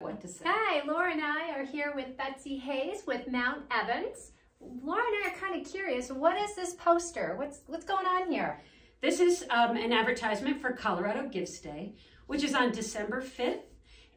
what to say. Hi, Laura and I are here with Betsy Hayes with Mount Evans. Laura and I are kind of curious. What is this poster? What's what's going on here? This is um, an advertisement for Colorado Gives Day, which is on December 5th.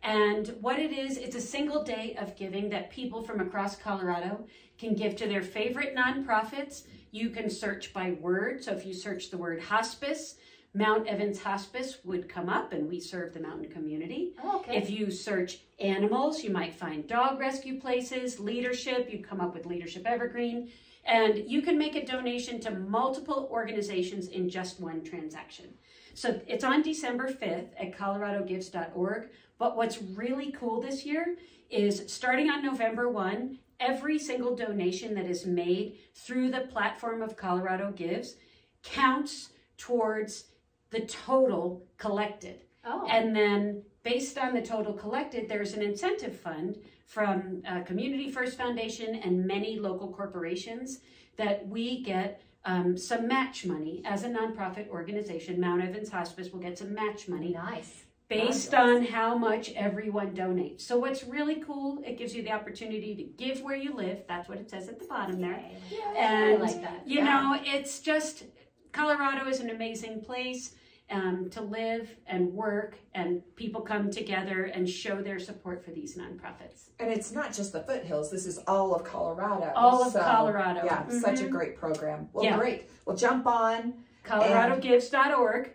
And what it is, it's a single day of giving that people from across Colorado can give to their favorite nonprofits. You can search by word. So if you search the word hospice, Mount Evans Hospice would come up and we serve the mountain community. Oh, okay. If you search animals, you might find dog rescue places, leadership, you come up with Leadership Evergreen. And you can make a donation to multiple organizations in just one transaction. So it's on December 5th at coloradogives.org. But what's really cool this year is starting on November 1, every single donation that is made through the platform of Colorado Gives counts towards the total collected. oh. And then based on the total collected, there's an incentive fund from uh, Community First Foundation and many local corporations that we get um, some match money as a nonprofit organization. Mount Evans Hospice will get some match money nice. based on how much everyone donates. So what's really cool, it gives you the opportunity to give where you live. That's what it says at the bottom there. I And like that. you know, it's just Colorado is an amazing place um, to live and work, and people come together and show their support for these nonprofits. And it's not just the foothills, this is all of Colorado. All of So, Colorado. Yeah, such a Mhm. great program. Well, Yeah. great. Well, jump on, ColoradoGives.org.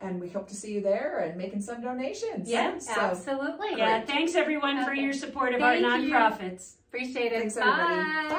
and we hope to see you there and making some donations. Yeah, So, Absolutely. Yeah, thanks everyone for your support of Thank our you. nonprofits. Appreciate it. thanks, everybody. Bye. Bye.